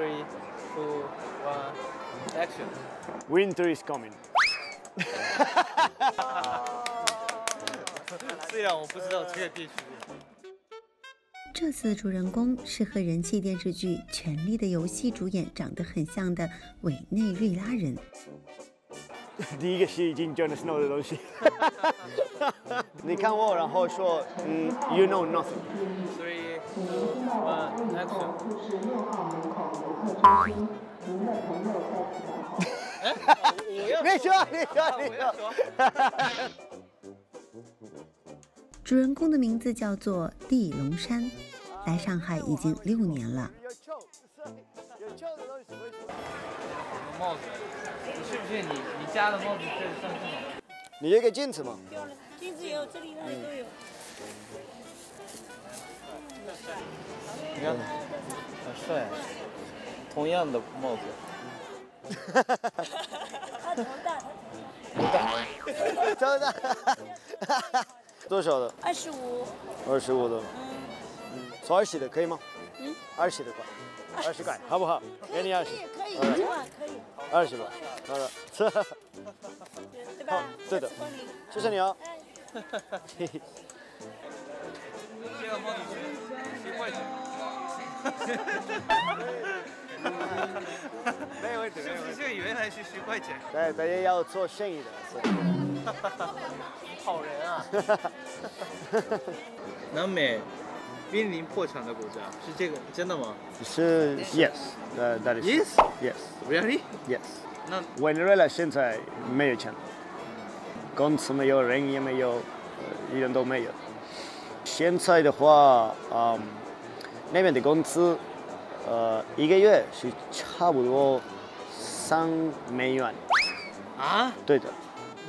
three, two, one, action. Winter is coming. 虽然我不知道这个地区。这次主人公是和人气电视剧《权力的游戏》主演长得很像的委内瑞拉人。第一个是已经 Jon Snow 的东西。你看我，然后说，嗯，You know nothing。Three, two, one, action. 哎，我要你说，你说，你我要说。说。主人公的名字叫做地龙山，来上海已经六年了。有臭，有臭的东西为什么？帽子，你信不信你你家的帽子可以上这种？你有个镜子吗？镜子有，这里那里都有。你看，很帅，同样的帽子。他头大，真的？多少的？二十五。二十五的。嗯，做二十的可以吗？嗯，二十的块，二十块，好不好？给你二十可以，可以，嗯一万可以，二十吧。好的，对吧？对的谢谢你啊。哎，嘿嘿这个帽子十块钱。没有问题，没有问题。这个原来是十块钱。对，大家要做生意的。所 以好人啊！南美濒临破产的国家是这个真的吗是 yes，呃，that is Yes? yes？Really？yes。那委内瑞拉现在没有钱，公司没有，人也没有，呃，一人都没有。现在的话，嗯，那边的工资，呃，一个月是差不多三美元，啊，对的，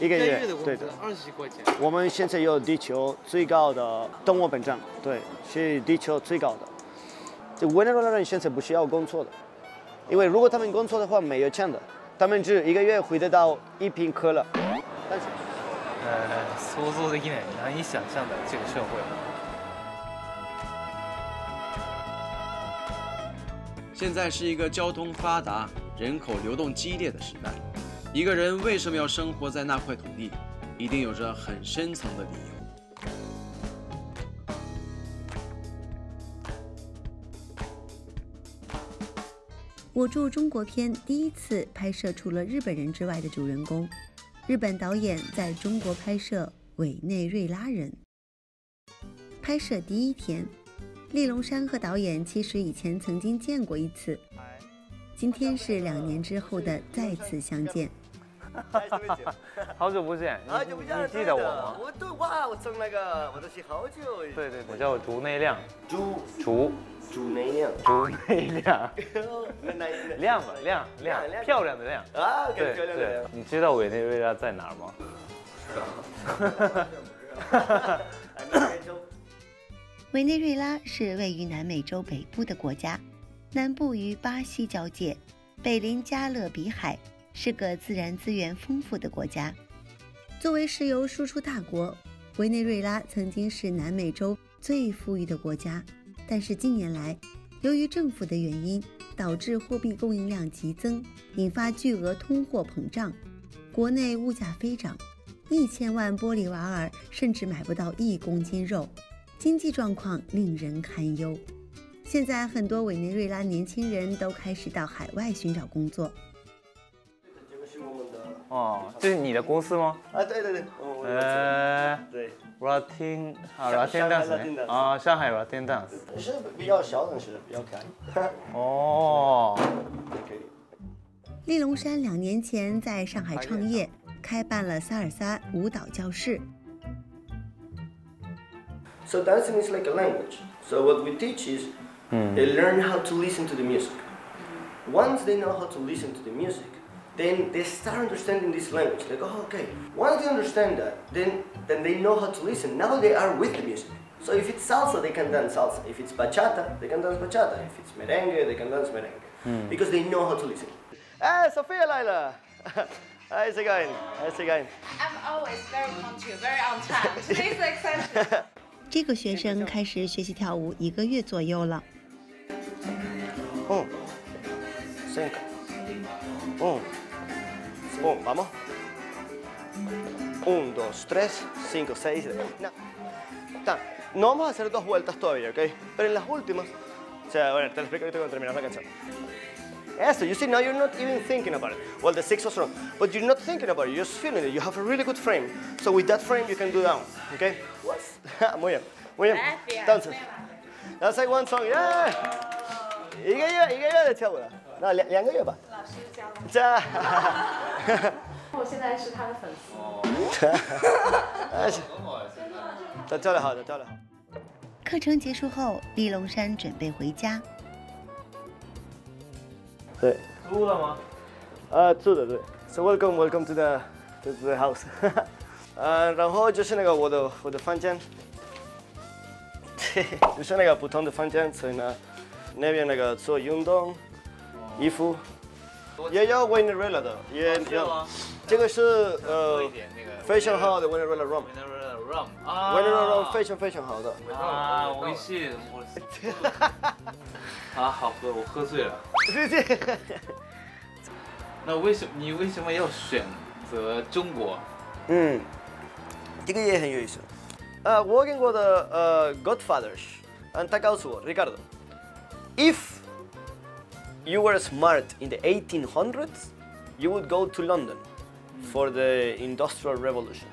一个一个月月的工资对的。二十块钱。我们现在有地球最高的动物本账，对，是地球最高的。这委内瑞拉人现在不需要工作的，因为如果他们工作的话没有钱的，他们只一个月会得到一瓶可乐。但是呃，想像できない、难以想象的这个社会。现在是一个交通发达、人口流动激烈的时代。 一个人为什么要生活在那块土地，一定有着很深层的理由。我驻中国篇第一次拍摄除了日本人之外的主人公，日本导演在中国拍摄委内瑞拉人。拍摄第一天，厉龙山和导演其实以前曾经见过一次，今天是两年之后的再次相见。好久不见，你你记得我吗？我对哇，我从那个我都是好久。对对，我叫竹内亮，猪竹。竹内亮，竹。内亮，亮亮吧亮亮亮，漂亮的亮。啊，对漂亮对的，你知道委内瑞拉在哪儿吗？委内瑞拉是位于南美洲北部的国家，南部与巴西交界，北临加勒比海，是个自然资源丰富的国家。作为石油输出大国，委内瑞拉曾经是南美洲最富裕的国家，但是近年来，由于政府的原因，导致货币供应量急增，引发巨额通货膨胀，国内物价飞涨，一千万玻利瓦尔甚至买不到一公斤肉。经济状况令人堪忧。现在很多委内瑞拉年轻人都开始到海外寻找工作。哦，这是你的公司吗？啊，对对对，呃对海 Dance 啊，上海 Ratin Dance。是比较小，但是比较可爱。哦，可以。厉龙山两年前在上海创业，开办了萨尔萨舞蹈教室。So dancing is like a language. So what we teach is they learn how to listen to the music. Once they know how to listen to the music, then they start understanding this language. They go, "Oh, okay. Once they understand that, then then they know how to listen. Now they are with the music. So if it's salsa, they can dance salsa. If it's bachata, they can dance bachata. If it's merengue, they can dance merengue. Because they know how to listen. 哎，Sophia 来了。How's it going? How's it going? I'm always very punctual, very on time. Today's the exception. 这个学生开始学习跳舞一个月左右了。 Vamos. 1, 2, 3, 5, 6, 7. No vamos a hacer dos vueltas todavía, ¿ok? Pero en las últimas... O sea, bueno, te lo explico ahorita cuando terminamos la canción. Eso, you see, now you're not even thinking about it. Well, the six was wrong, but you're not thinking about it, you're just feeling it. You have a really good frame. So with that frame, you can do down, okay? muy bien, muy bien. Entonces, that's like one song, yeah! 이게, 이게, 이게, 이게, 이게, 이게, 이게, 이게, 我现在是他的粉丝。哎，这教的好的，教的好。课程结束后，李龙山准备回家。对，租了吗？呃，住的对。So welcome, welcome to the to the house。呃，然后就是那个我的我的房间，就是那个普通的房间，所以呢，那边那个做运动，衣服，也要 Winnerella 的，也要。这个是呃非常好的 Winnerella rum。Winner Rum 啊 Winnerella rum 非常非常好的。啊，微信我 啊，好喝，我喝醉了。对对。那为什么你为什么要选择中国？嗯，这个也很有意思。呃，我跟我的呃 Godfathers，嗯，他告诉我，Ricardo，if you were smart in the 1800s, you would go to London for the Industrial Revolution.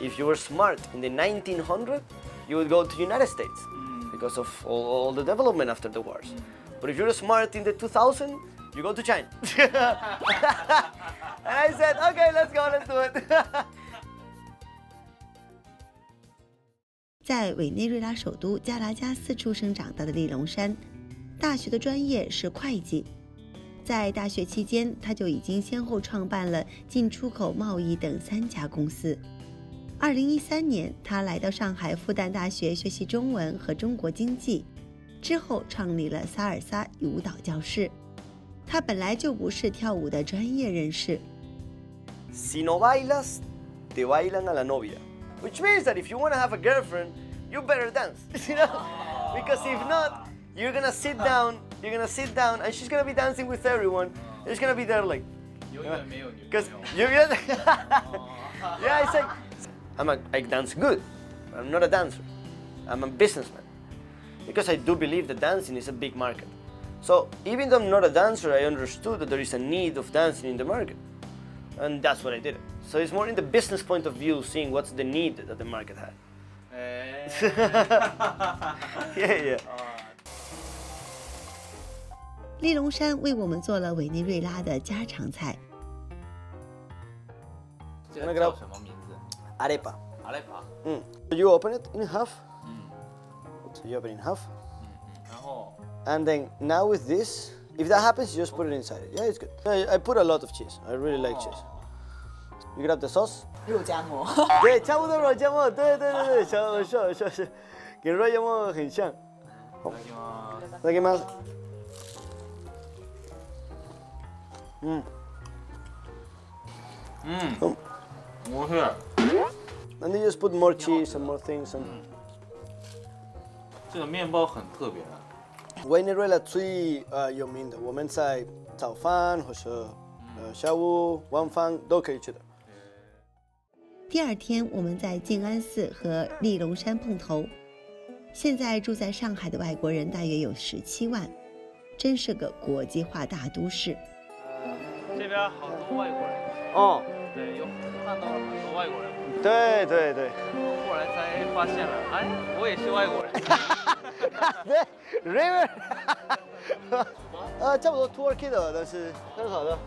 If you were smart in the 1900s, you would go to United States because of all, all the development after the wars. But if you're smart in the 2000s, you go to China. and I said, okay, let's go, let's do it. 在委内瑞拉首都加拉加斯出生长大的利龙山， 大学的专业是会计。在大学期间，他就已经先后创办了进出口贸易等三家公司。二零一三年，他来到上海复旦大学学习中文和中国经济，之后创立了萨尔萨舞蹈教室。他本来就不是跳舞的专业人士，Si no bailas, te bailan a la novia. Which means that if you want to have a girlfriend, you better dance, you know? Because if not, You're gonna sit down, you're gonna sit down, and she's gonna be dancing with everyone. Oh. Gonna be there like. Because uh, you're gonna. yeah, it's like. I'm a, I dance good. I'm not a dancer. I'm a businessman. Because I do believe that dancing is a big market. So even though I'm not a dancer, I understood that there is a need of dancing in the market. And that's what I did. So it's more in the business point of view, seeing what's the need that the market had. yeah, yeah. 利龙山为我们做了委内瑞拉的家常菜。这个叫什么名字？ Arepa. 阿莱帕。 Mm. You open it in half. 嗯 So you open it in half. 嗯，然后 And then now with this, if that happens, you just put it inside it. Yeah, it's good. I, I put a lot of cheese. I really like cheese. You grab the sauce. 肉夹馍。对，差不多肉夹馍，对对对对，小小小小，跟肉夹馍很像。いただき 嗯，嗯嗯，不是，and then you just put more cheese and more things and 这个面包很特别。Venezuela 最呃有名的，我们在早饭或是呃下午晚饭都可以吃的。第二天，我们在静安寺和利龙山碰头。现在住在上海的外国人大约有十七万，真是个国际化大都市。这边好多外国人，哦，对，有看到了很多外国人。对对对，后来才发现了，哎，我也是外国人。对，River，呃，差不多土耳其的，但是很好的。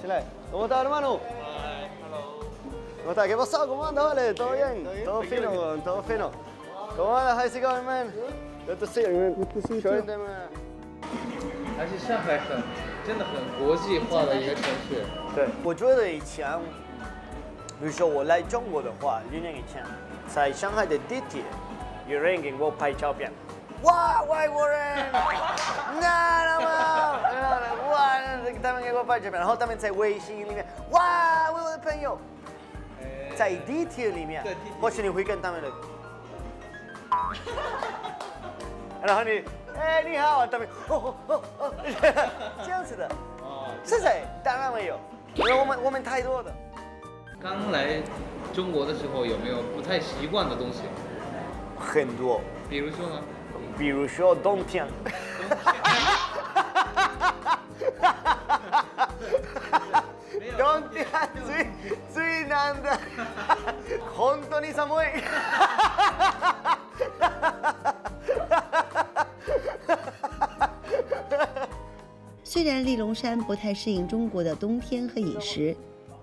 起来，¿Cómo está hermano? 哎，hello。¿Cómo está? ¿Qué pasó? ¿Cómo andas, vale? ¿Todo bien? Todo fino, weón, todo fino. ¿Cómo andas? How's it going, man? Good to see you, man. 真的很国际化的一个城市。对，我觉得以前，比如说我来中国的话，一年以前，在上海的地铁，有人给我拍照片，哇，外国人，那那么，哇，他们给我拍照片，然后他们在微信里面，哇，我的朋友，在地铁里面或许你会跟他们的，然后你，哎，你好，大明，哦哦哦，这样子的。哦，是谁？当然没有，因为我们我们太多的。刚来中国的时候有没有不太习惯的东西？很多，比如说呢？比如说冬天。冬天 最最难的，本当に寒い。虽然利龙山不太适应中国的冬天和饮食，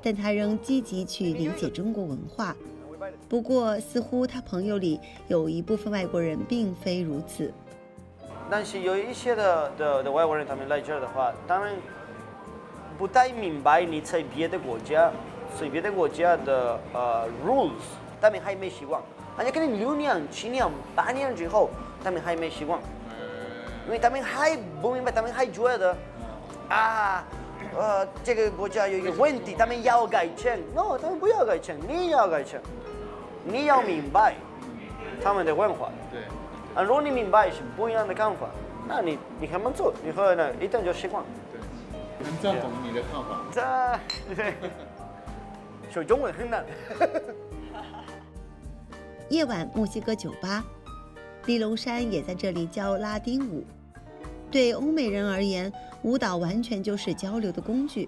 但他仍积极去理解中国文化。不过，似乎他朋友里有一部分外国人并非如此。但是有一些的的的外国人，他们来这儿的话，当然不太明白你在别的国家，在别的国家的呃 rules，他们还没习惯。而且可能六年、七年、八年之后，他们还没习惯，因为他们还不明白，他们还觉得啊，呃，这个国家有一个问题，他们要改正。no，他们不要改正，你要改正，你要明白他们的文化。对，啊，如果你明白是不一样的看法，那你你慢慢做，你可能一旦就习惯。很赞同你的看法。这 对，学中文很难。夜晚墨西哥酒吧，李龙山也在这里教拉丁舞。对欧美人而言，舞蹈完全就是交流的工具。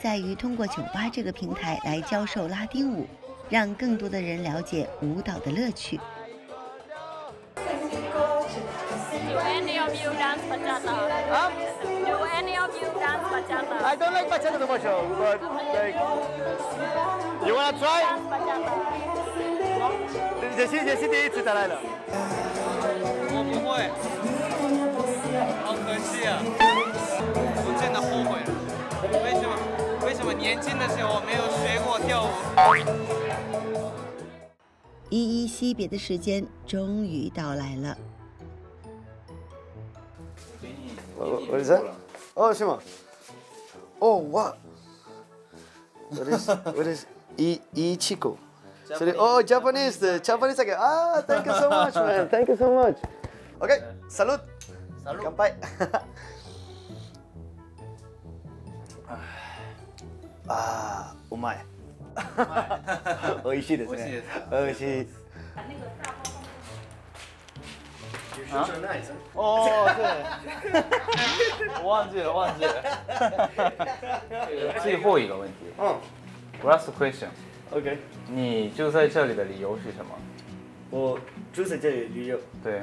在于通过酒吧这个平台来教授拉丁舞，让更多的人了解舞蹈的乐趣。Do any of you dance bachata? Huh? Do any of you dance bachata? I don't like bachata too much, but like, you wanna try? Dance bachata. 这是这是第一次再来的。我不会，好可惜啊！年轻的时候没有学过跳舞？依依惜别的时间终于到来了。我我是哦是吗？哦哇，what is what is 一一七九？それ哦 Japanese 的 Japanese だけあ Thank you so much man Thank you so much OK Salute 乾杯 あーうまい美味しいですね美味しい哦，对，我忘记了，忘记了。最后一个问题嗯，last question， OK 你就在这里的理由是什么？我住在这里旅游对，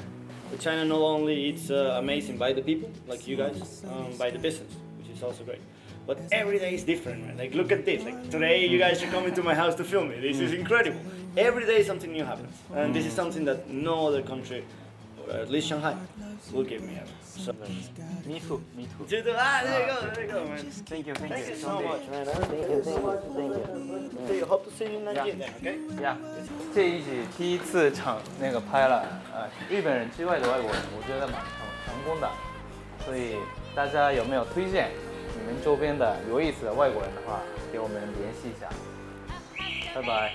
China not only it's uh, amazing by the people like you guys, um, by the business, which is also great. But every day is different, man. Like look at this. Like today, you guys are coming to my house to film it. This is incredible. Every day something new happens, and this is something that no other country, or at least Shanghai, will give me ever. So, me too, me too。 Dude, ah, there you go, there you go, man. Thank you, thank Thank you you so much, man. Thank you, thank you, thank you. So you hope to see you in Nanjing then, okay? 呀，这一集第一次场那个拍了，呃，日本人之外的外国人，我觉得蛮成成功的。所以大家有没有推荐你 周边的有意思的外国人的话，给我们联系一下。拜拜。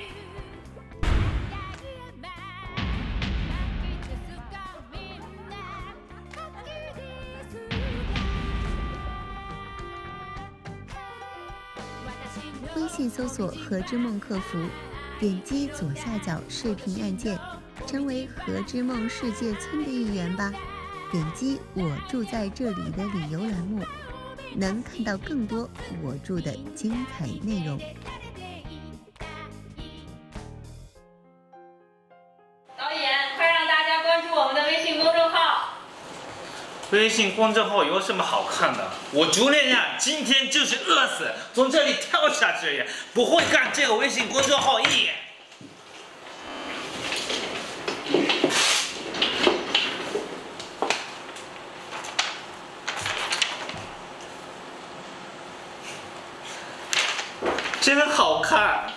微信搜索“和之梦客服”，点击左下角视频按键，成为和之梦世界村的一员吧。点击“我住在这里”的理由栏目，能看到更多我住的精彩内容。导演，快让大家关注我们的微信公众号。微信公众号有什么好看的？我朱连亮今天就是饿死，从这里跳下去也不会干这个微信公众号一眼。真好看。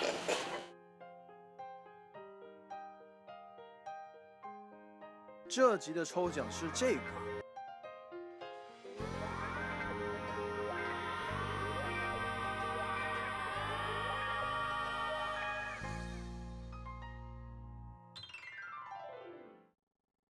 这集的抽奖是这个。